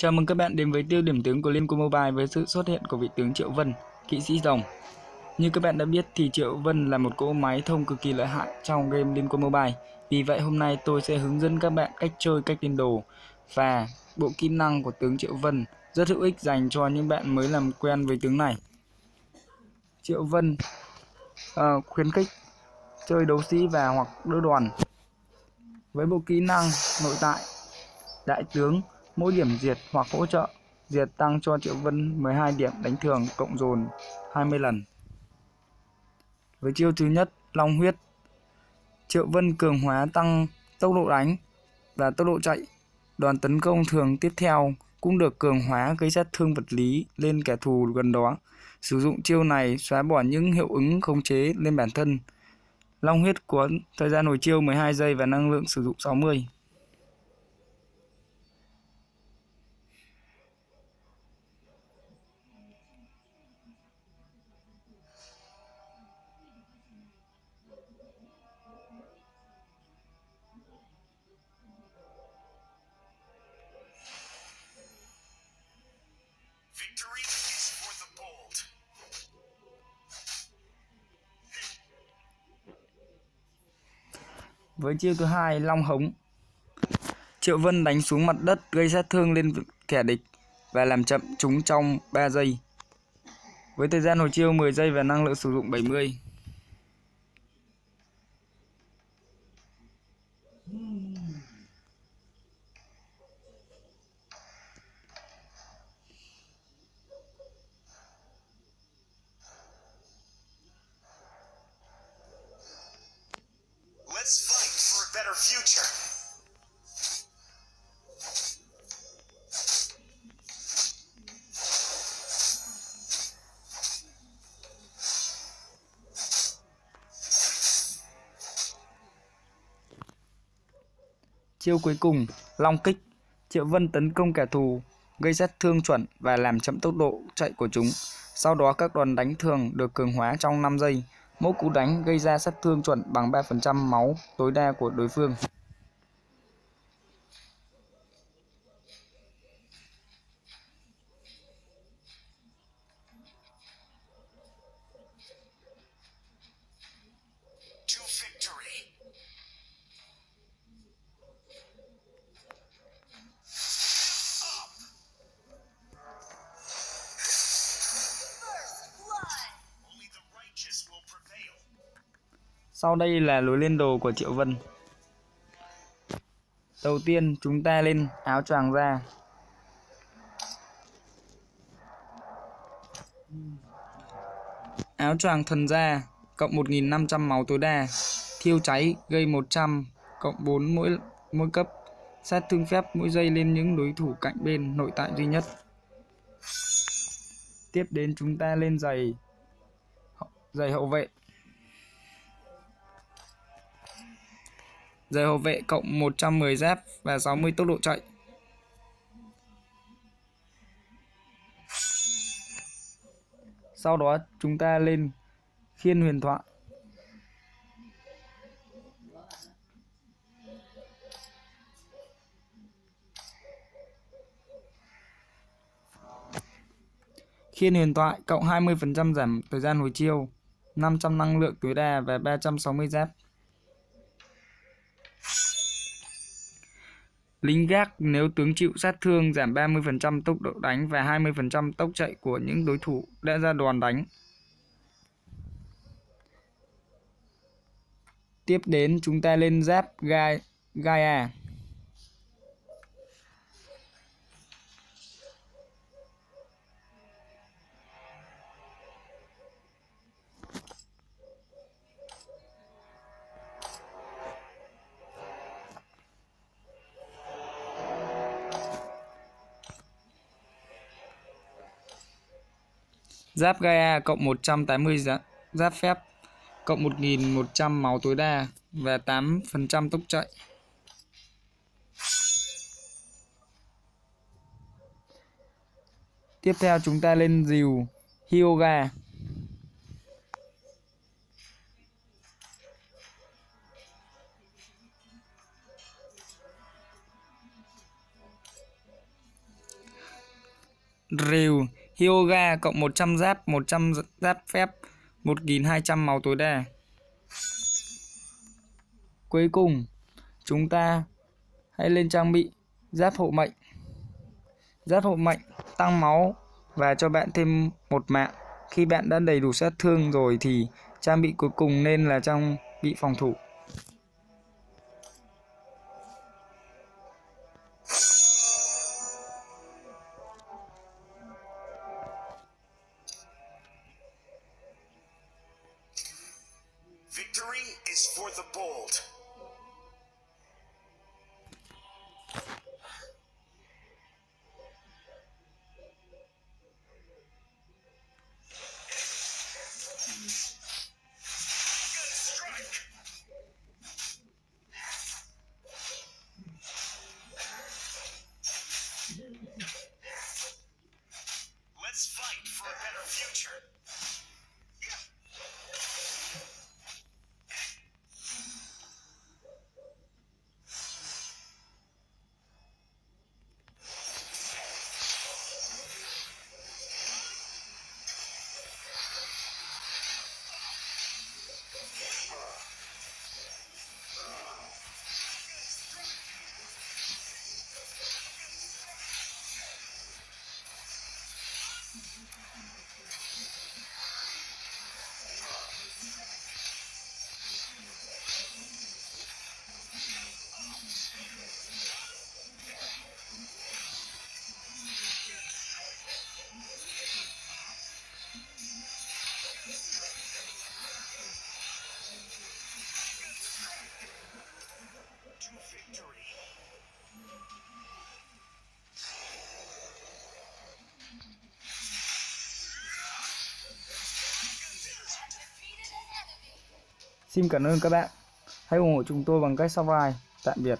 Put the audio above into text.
Chào mừng các bạn đến với tiêu điểm tướng của Liên Quân Mobile với sự xuất hiện của vị tướng Triệu Vân, kỵ sĩ rồng. Như các bạn đã biết thì Triệu Vân là một cỗ máy thông cực kỳ lợi hại trong game Liên Quân Mobile. Vì vậy hôm nay tôi sẽ hướng dẫn các bạn cách chơi, cách lên đồ và bộ kỹ năng của tướng Triệu Vân rất hữu ích dành cho những bạn mới làm quen với tướng này. Triệu Vân uh, khuyến khích chơi đấu sĩ và hoặc đỡ đoàn. Với bộ kỹ năng nội tại đại tướng mỗi điểm diệt hoặc hỗ trợ diệt tăng cho Triệu Vân 12 điểm đánh thường cộng dồn 20 lần. Với chiêu thứ nhất, Long huyết. Triệu Vân cường hóa tăng tốc độ đánh và tốc độ chạy. Đoàn tấn công thường tiếp theo cũng được cường hóa gây sát thương vật lý lên kẻ thù gần đó. Sử dụng chiêu này xóa bỏ những hiệu ứng khống chế lên bản thân. Long huyết cuốn thời gian hồi chiêu 12 giây và năng lượng sử dụng 60. Với chiêu thứ hai, Long hống. Triệu Vân đánh xuống mặt đất, gây sát thương lên kẻ địch và làm chậm chúng trong 3 giây. Với thời gian hồi chiêu 10 giây và năng lượng sử dụng 70. Better future. Chiêu cuối cùng, Long kích. Triệu Vân tấn công kẻ thù, gây sát thương chuẩn và làm chậm tốc độ chạy của chúng. Sau đó các đòn đánh thường được cường hóa trong 5 giây. Mỗi cú đánh gây ra sát thương chuẩn bằng 3% máu tối đa của đối phương. Sau đây là lối lên đồ của Triệu Vân. Đầu tiên, chúng ta lên áo choàng ra. Áo choàng thần da cộng 1500 máu tối đa. Thiêu cháy, gây 100 cộng 4 mỗi mỗi cấp. Sát thương phép, mỗi giây lên những đối thủ cạnh bên, nội tại duy nhất. Tiếp đến chúng ta lên giày giày hậu vệ Giày hậu vệ cộng 110 dép và 60 tốc độ chạy. Sau đó chúng ta lên khiên huyền thoại. Khiên huyền thoại cộng 20% giảm thời gian hồi chiêu, 500 năng lượng tối đa và 360 giáp. Lính gác nếu tướng chịu sát thương giảm 30% tốc độ đánh và 20% tốc chạy của những đối thủ đã ra đòn đánh. Tiếp đến chúng ta lên giáp Gai, Gaia. Giáp Gaia cộng 180 giáp phép cộng 1100 máu tối đa và 8% tốc chạy. Tiếp theo chúng ta lên dìu Hyoga. Rìu Hyoga cộng 100 giáp 100 giáp phép 1200 máu tối đa. Cuối cùng, chúng ta hãy lên trang bị giáp hộ mệnh. Giáp hộ mệnh tăng máu và cho bạn thêm một mạng. Khi bạn đã đầy đủ sát thương rồi thì trang bị cuối cùng nên là trang bị phòng thủ. Is for the bold. Xin cảm ơn các bạn. Hãy ủng hộ chúng tôi bằng cách subscribe. Tạm biệt.